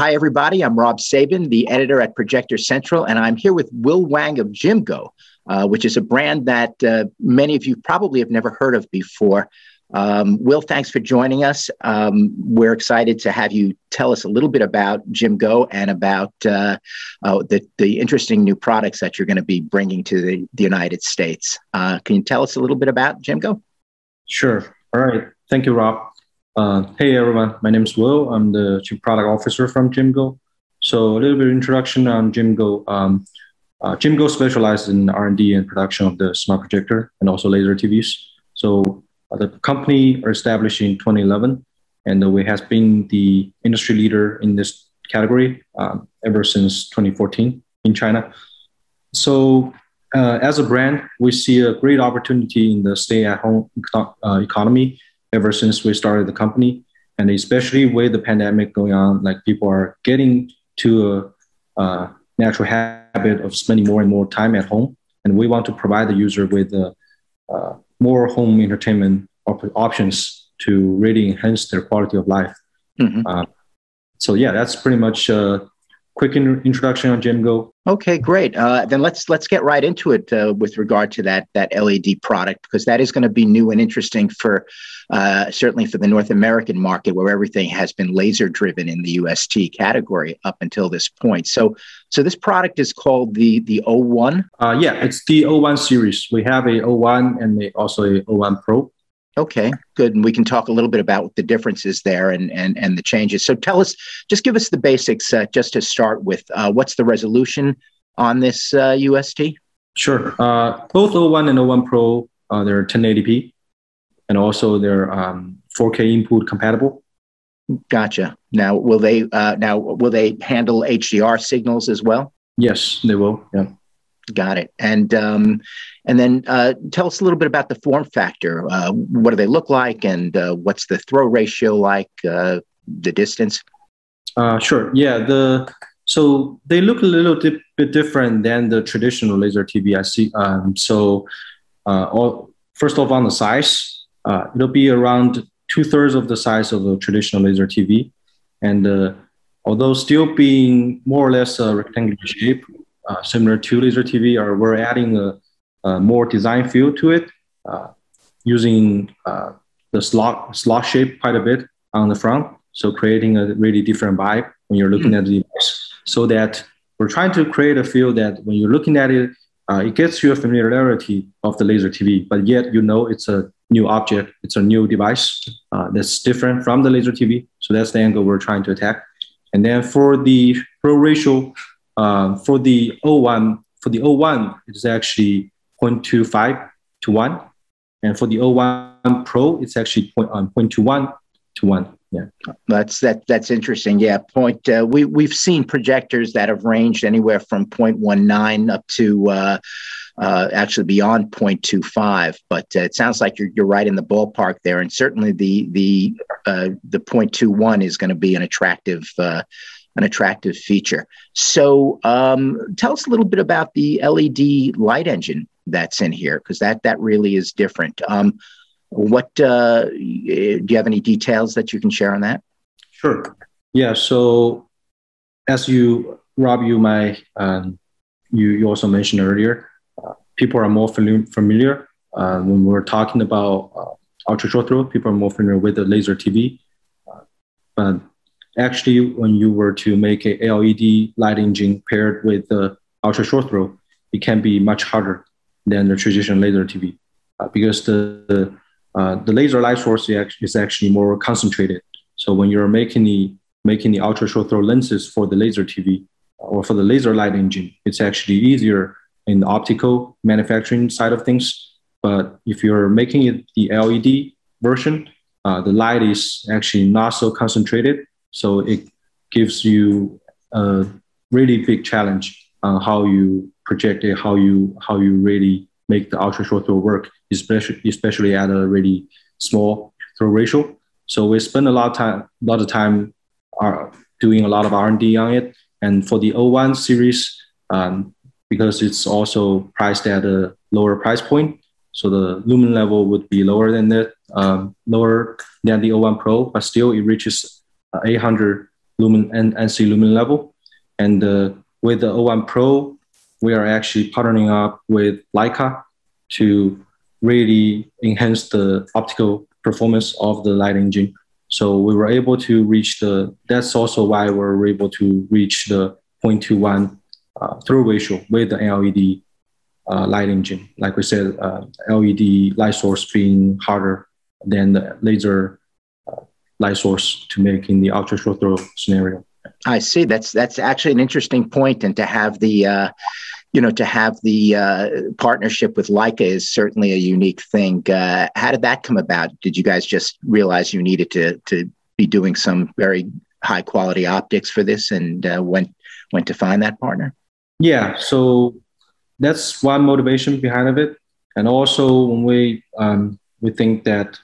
Hi, everybody. I'm Rob Sabin, the editor at Projector Central, and I'm here with Will Wang of JMGO, uh, which is a brand that uh, many of you probably have never heard of before. Um, Will, thanks for joining us. Um, we're excited to have you tell us a little bit about JMGO and about uh, uh the, the interesting new products that you're going to be bringing to the, the United States. Uh, can you tell us a little bit about JMGO? Sure. All right. Thank you, Rob. Uh, hey everyone, my name is Will. I'm the Chief Product Officer from JMGO. So a little bit of introduction on JMGO. Um, uh, JMGO specializes in R&D and production of the smart projector and also laser TVs. So uh, the company are established in 2011, and we has been the industry leader in this category um, ever since 2014 in China. So uh, as a brand, we see a great opportunity in the stay-at-home uh, economy ever since we started the company. And especially with the pandemic going on, like people are getting to a, a natural habit of spending more and more time at home. And we want to provide the user with uh, uh, more home entertainment op- options to really enhance their quality of life. Mm-hmm. Uh, so yeah, that's pretty much uh, quick in- introduction on JMGO. Okay, great. Uh, then let's let's get right into it uh, with regard to that that LED product because that is going to be new and interesting for uh, certainly for the North American market where everything has been laser driven in the UST category up until this point. So so this product is called the the O1. Uh, yeah, it's the O1 series. We have a O1 and also a O1 Pro. Okay, good. And we can talk a little bit about the differences there and and and the changes. So tell us, just give us the basics, uh, just to start with. Uh, what's the resolution on this uh, UST? Sure. Uh, both O1 and O1 Pro, uh, they're 1080p, and also they're um, 4K input compatible. Gotcha. Now, will they uh, now will they handle HDR signals as well? Yes, they will. Yeah. Got it. And um, and then uh, tell us a little bit about the form factor. Uh, what do they look like, and uh, what's the throw ratio like? Uh, the distance. Uh, sure. Yeah. The so they look a little di- bit different than the traditional laser TV I see. Um, so uh, all, first off, on the size, it'll be around two thirds of the size of a traditional laser TV, and although still being more or less a rectangular shape, similar to laser TV, or we're adding a, a more design feel to it, uh, using uh, the slot slot shape quite a bit on the front, so creating a really different vibe when you're looking mm-hmm. at the device. So that we're trying to create a feel that when you're looking at it, uh, it gets you a familiarity of the laser TV, but yet you know it's a new object, it's a new device uh, that's different from the laser TV. So that's the angle we're trying to attack. And then for the throw ratio, uh, for the O1, for the O1, it's actually 0.25 to 1. And for the O1 Pro, it's actually um, 0.21 to 1. Yeah. That's that that's interesting. Yeah, point uh, we we've seen projectors that have ranged anywhere from 0.19 up to uh, uh, actually beyond 0.25. But uh, it sounds like you're, you're right in the ballpark there, and certainly the the uh, the 0.21 is going to be an attractive uh, an attractive feature. So, um, tell us a little bit about the LED light engine that's in here, because that that really is different. Um, what uh, do you have any details that you can share on that? Sure. Yeah. So, as you, Rob, you might um, you you also mentioned earlier, uh, people are more familiar uh, when we're talking about uh, ultra short throw. People are more familiar with the laser TV, uh, but actually, when you were to make a LED light engine paired with the ultra short throw, it can be much harder than the traditional laser TV uh, because the the, uh, the laser light source is actually more concentrated. So when you're making the making the ultra short throw lenses for the laser TV uh, or for the laser light engine, it's actually easier in the optical manufacturing side of things. But if you're making it the LED version, uh, the light is actually not so concentrated so it gives you a really big challenge on how you project it, how you how you really make the ultra short throw work, especially especially at a really small throw ratio. So we spend a lot of time, a lot of time, are uh, doing a lot of R and D on it. And for the O1 series, um, because it's also priced at a lower price point, so the lumen level would be lower than the um, lower than the O1 Pro, but still it reaches 800 lumen ANSI lumen level. And uh, with the O1 Pro, we are actually partnering up with Leica to really enhance the optical performance of the light engine. So we were able to reach the, that's also why we're able to reach the 0.21 uh, throw ratio with the LED uh, light engine. Like we said, uh, LED light source being harder than the laser uh, light source to make in the ultra short throw scenario. I see. That's that's actually an interesting point, and to have the uh, you know, to have the uh, partnership with Leica is certainly a unique thing. Uh, how did that come about? Did you guys just realize you needed to to be doing some very high quality optics for this, and uh, went went to find that partner? Yeah, so that's one motivation behind of it, and also when we um, we think that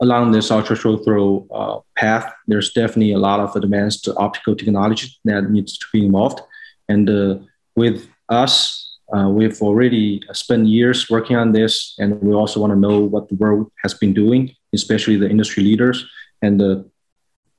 along this ultra short throw uh, path, there's definitely a lot of advanced optical technology that needs to be involved, and uh, with us. Uh, we've already spent years working on this, and we also want to know what the world has been doing, especially the industry leaders. And uh,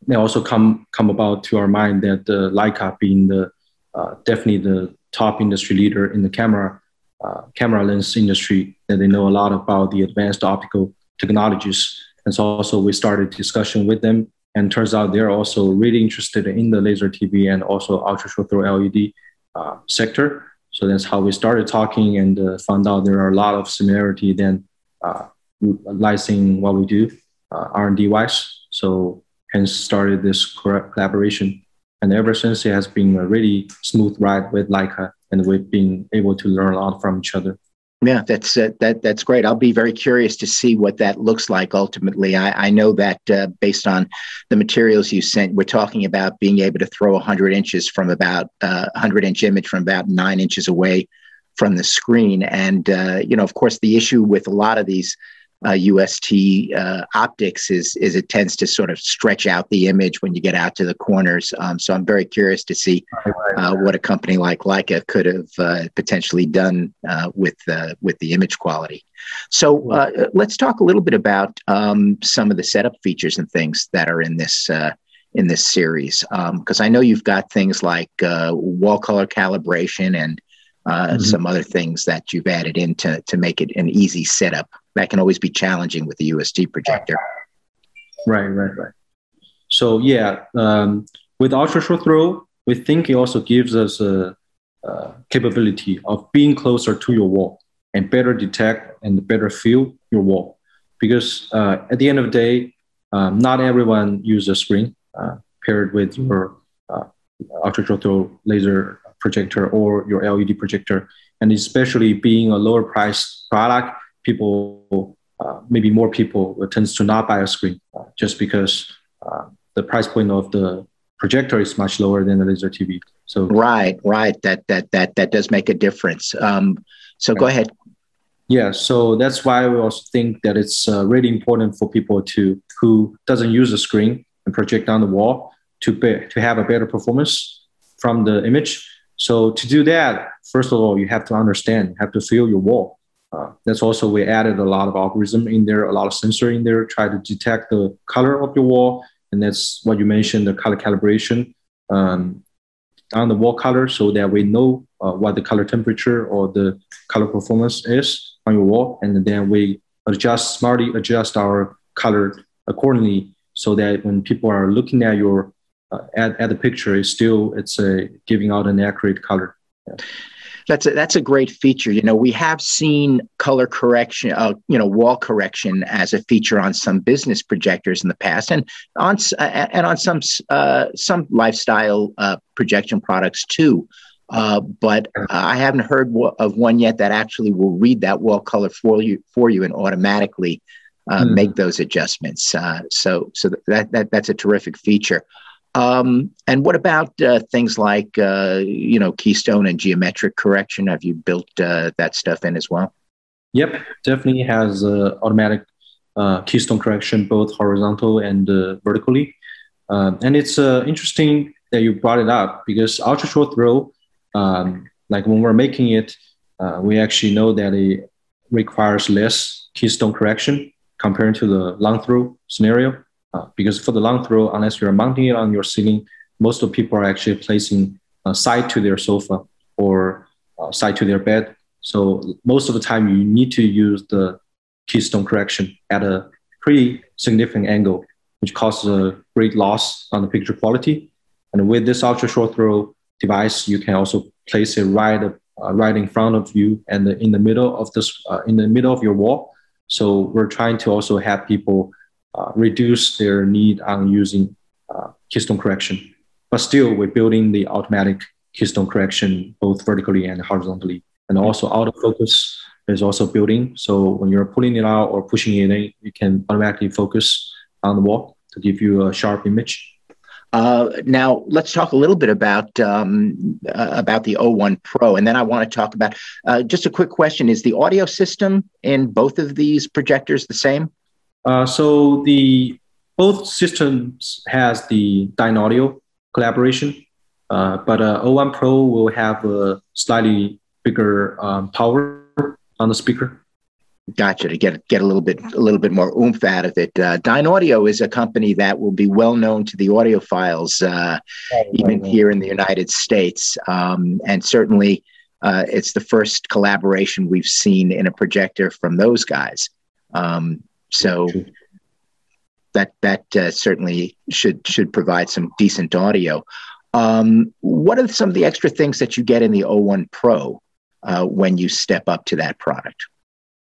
they also come come about to our mind that uh, Leica being the uh, definitely the top industry leader in the camera uh, camera lens industry, that they know a lot about the advanced optical technologies. And so also we started discussion with them, and turns out they're also really interested in the laser TV and also ultra short throw LED uh, sector. So that's how we started talking and uh, found out there are a lot of similarity then uh, licensing what we do uh, R&D wise. So hence started this collaboration. And ever since it has been a really smooth ride with Leica and we've been able to learn a lot from each other. Yeah, that's uh, that that's great. I'll be very curious to see what that looks like ultimately. I, I know that uh, based on the materials you sent, we're talking about being able to throw 100 inches from about uh, 100 inch image from about nine inches away from the screen. And uh, you know, of course, the issue with a lot of these uh, UST uh, optics is is it tends to sort of stretch out the image when you get out to the corners. Um, so I'm very curious to see uh, what a company like Leica could have uh, potentially done uh, with uh, with the image quality. So let's talk a little bit about um, some of the setup features and things that are in this. in this series, because um, I know you've got things like wall color calibration and uh, mm-hmm. some other things that you've added in to, to make it an easy setup. That can always be challenging with the UST projector. Right, right, right. So yeah, um, with ultra short throw, we think it also gives us a, a, capability of being closer to your wall and better detect and better feel your wall. Because uh, at the end of the day, um, not everyone uses a screen uh, paired with your uh, ultra short throw laser projector or your LED projector. And especially being a lower price product, people, uh, maybe more people tends to not buy a screen uh, just because uh, the price point of the projector is much lower than the laser TV. So right, right. That that that that does make a difference. Um, so right. go ahead. Yeah, so that's why we also think that it's uh, really important for people to who doesn't use a screen and project on the wall to be, to have a better performance from the image so to do that, first of all, you have to understand, you have to feel your wall. Uh, that's also we added a lot of algorithm in there, a lot of sensor in there, try to detect the color of your wall, and that's what you mentioned, the color calibration um, on the wall color, so that we know uh, what the color temperature or the color performance is on your wall, and then we adjust smartly adjust our color accordingly, so that when people are looking at your uh, at, at the picture is still it's giving out an accurate color. Yeah. That's a, that's a great feature. You know, we have seen color correction, uh, you know, wall correction as a feature on some business projectors in the past, and on uh, and on some uh, some lifestyle uh, projection products too. Uh, but uh, I haven't heard of one yet that actually will read that wall color for you for you and automatically mm. make those adjustments. so so that, that that's a terrific feature. Um, and what about uh, things like, uh, you know, keystone and geometric correction? Have you built uh, that stuff in as well? Yep, definitely has uh, automatic uh, keystone correction, both horizontal and uh, vertically. Um, and it's interesting that you brought it up because ultra short throw, um, like when we're making it, we actually know that it requires less keystone correction compared to the long throw scenario. Uh, because for the long throw, unless you're mounting it on your ceiling, most of people are actually placing uh, side to their sofa or uh, side to their bed. So most of the time, you need to use the keystone correction at a pretty significant angle, which causes a great loss on the picture quality. And with this ultra short throw device, you can also place it right uh, right in front of you and in the middle of this uh, in the middle of your wall. So we're trying to also have people reduce their need on using uh, keystone correction, but still we're building the automatic keystone correction both vertically and horizontally, and also autofocus is also building. So when you're pulling it out or pushing it in, you can automatically focus on the wall to give you a sharp image. Uh, now let's talk a little bit about um, uh, about the O1 Pro, and then I want to talk about uh, just a quick question: Is the audio system in both of these projectors the same? Uh, so the both systems has the Dynaudio collaboration, uh, but uh, O1 Pro will have a slightly bigger um, power on the speaker. Gotcha. To get get a little bit a little bit more oomph out of it. Uh, Dynaudio is a company that will be well known to the audiophiles, uh, right, even right, here in the United States, um, and certainly uh, it's the first collaboration we've seen in a projector from those guys. Um, so that that uh, certainly should should provide some decent audio. Um, what are some of the extra things that you get in the O1 Pro uh, when you step up to that product?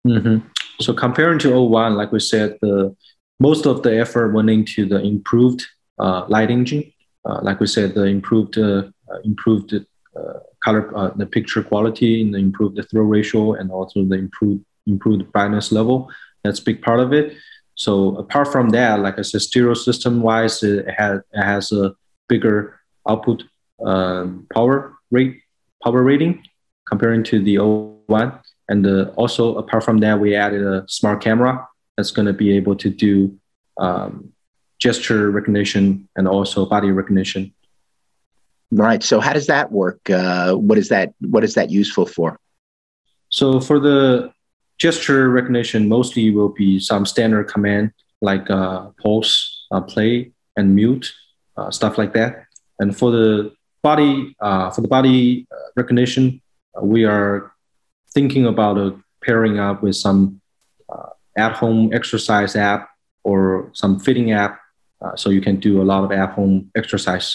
Mm-hmm. So comparing to O1, like we said, the most of the effort went into the improved uh, light engine. Uh, like we said, the improved uh, improved uh, color, uh, the picture quality, and the improved the throw ratio, and also the improved improved brightness level. That's a big part of it. So apart from that, like I said, stereo system wise, it has it has a bigger output um, power rate power rating comparing to the O1. And uh, also, apart from that, we added a smart camera that's going to be able to do um, gesture recognition and also body recognition. Right. So, how does that work? Uh, what is that? What is that useful for? So, for the gesture recognition, mostly will be some standard command like uh, pause, uh, play, and mute, uh, stuff like that. And for the body, uh, for the body uh, recognition, we are thinking about uh, pairing up with some uh, at-home exercise app or some fitting app, uh, so you can do a lot of at-home exercise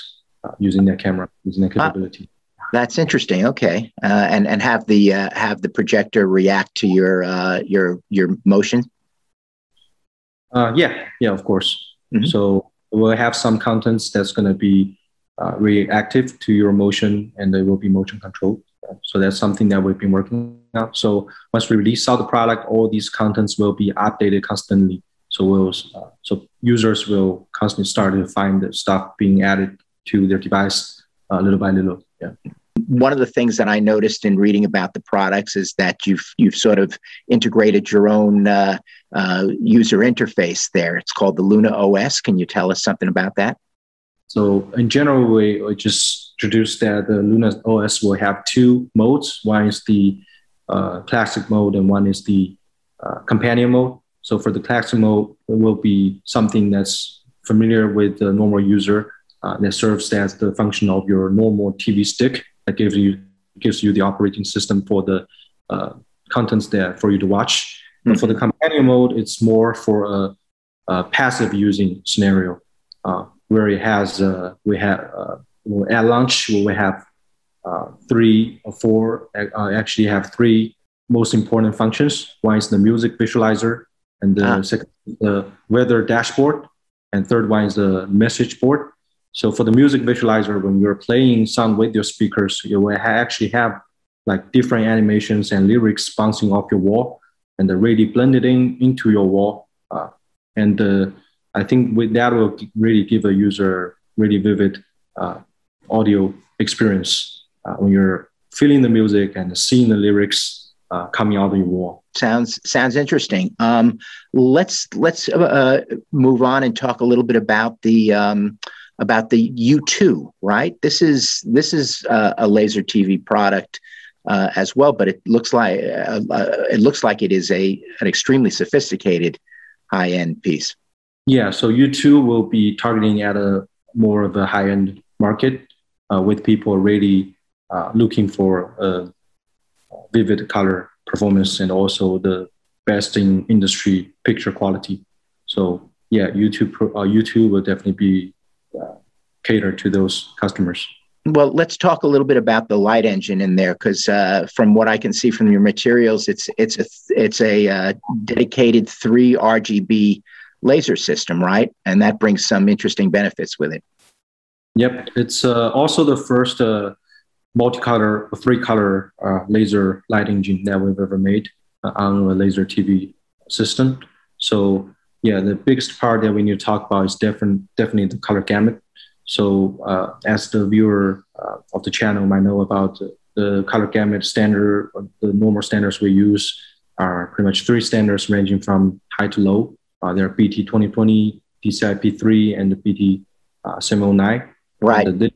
uh, using that camera, using that ah, capability. That's interesting. Okay, uh, and and have the uh, have the projector react to your your your motion. yeah, yeah, of course. Mm-hmm. So we'll have some contents that's going to be reactive to your motion, and they will be motion controlled. So that's something that we've been working on. So once we release all the product, all these contents will be updated constantly. So we'll, uh, so users will constantly start to find the stuff being added to their device uh, little by little. Yeah. One of the things that I noticed in reading about the products is that you've you've sort of integrated your own uh, uh user interface there. It's called the Luna OS. Can you tell us something about that? So in general, we, just introduced that the Luna OS will have two modes. One is the uh, classic mode, and one is the uh, companion mode. So for the classic mode, it will be something that's familiar with the normal user uh, that serves as the function of your normal TV stick that gives you gives you the operating system for the uh, contents there for you to watch. Mm-hmm. But for the companion mode, it's more for a, a passive using scenario. Uh, where it has uh, we have uh, at launch we have uh, three or four uh, actually have three most important functions. One is the music visualizer, and the ah. second the weather dashboard, and third one is the message board. So for the music visualizer, when you're playing sound with your speakers, you will actually have like different animations and lyrics bouncing off your wall, and really blended in into your wall. Uh, and the I think with that will really give a user really vivid uh, audio experience uh, when you're feeling the music and seeing the lyrics uh, coming out of your wall. Sounds sounds interesting. Um, let's let's uh, move on and talk a little bit about the um, about the U2. Right, this is this is uh, a laser TV product. Uh, as well, but it looks like it looks like it is a an extremely sophisticated high end piece. Yeah, so U2 will be targeting at a more of a high end market uh, with people really uh, looking for vivid color performance and also the best in industry picture quality. So yeah, U2 uh, U2 will definitely be uh, catered to those customers. Well, let's talk a little bit about the light engine in there, because uh, from what I can see from your materials, it's it's a it's a uh, dedicated three RGB laser system, right? And that brings some interesting benefits with it. Yep, it's uh, also the first uh, multicolor, three-color uh, laser light engine that we've ever made uh, on a laser TV system. So yeah, the biggest part that we need to talk about is different, definitely the color gamut. So uh, as the viewer uh, of the channel might know about the color gamut standard, the normal standards we use are pretty much three standards ranging from high to low. Uh, there are BT 2020, DCI-P3, and the BT uh, 709. Right. And this,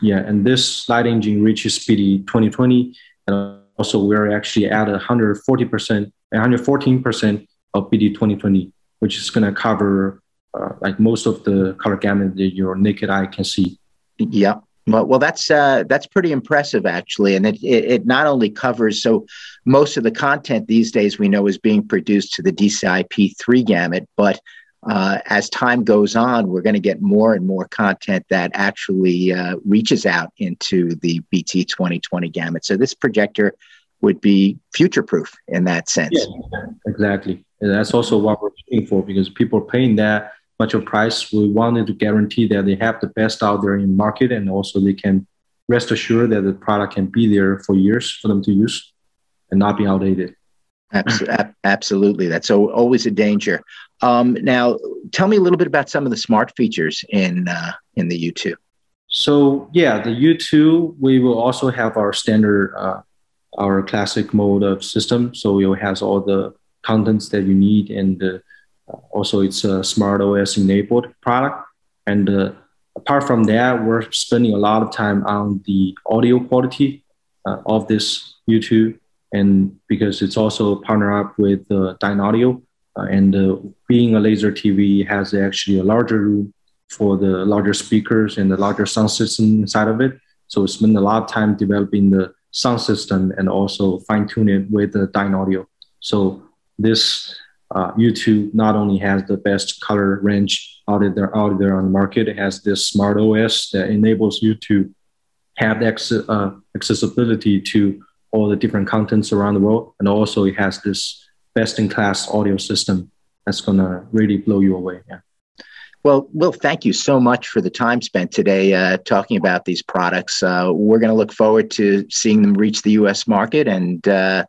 yeah, and this light engine reaches BT 2020, and also we're actually at 140%, 114% of BT 2020, which is going to cover uh, like most of the color gamut that your naked eye can see. Yeah. Well, well, that's uh, that's pretty impressive, actually, and it, it, it not only covers so most of the content these days we know is being produced to the DCI P3 gamut, but uh, as time goes on, we're going to get more and more content that actually uh, reaches out into the BT 2020 gamut. So this projector would be future proof in that sense. Yeah, exactly. And that's also what we're looking for because people are paying that much of price. We wanted to guarantee that they have the best out there in market and also they can rest assured that the product can be there for years for them to use and not be outdated. Absolutely. That's always a danger. Um, now, tell me a little bit about some of the smart features in, uh, in the U2. So yeah, the U2, we will also have our standard, uh, our classic mode of system. So it has all the contents that you need and uh, also it's a smart OS enabled product. And uh, apart from that, we're spending a lot of time on the audio quality uh, of this U2 and because it's also partner up with uh, Dynaudio. Uh, and uh, being a laser TV has actually a larger room for the larger speakers and the larger sound system inside of it. So we spend a lot of time developing the sound system and also fine tune it with the Dynaudio. So this uh, U2 not only has the best color range out there out there on the market, it has this smart OS that enables you to have uh, accessibility to all the different contents around the world, and also it has this best-in-class audio system that's gonna really blow you away. Yeah. Well, Will, thank you so much for the time spent today uh, talking about these products. Uh, we're going to look forward to seeing them reach the U.S. market, and uh,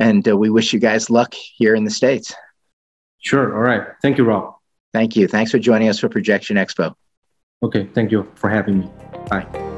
and uh, we wish you guys luck here in the states. Sure. All right. Thank you, Rob. Thank you. Thanks for joining us for Projection Expo. Okay. Thank you for having me. Bye.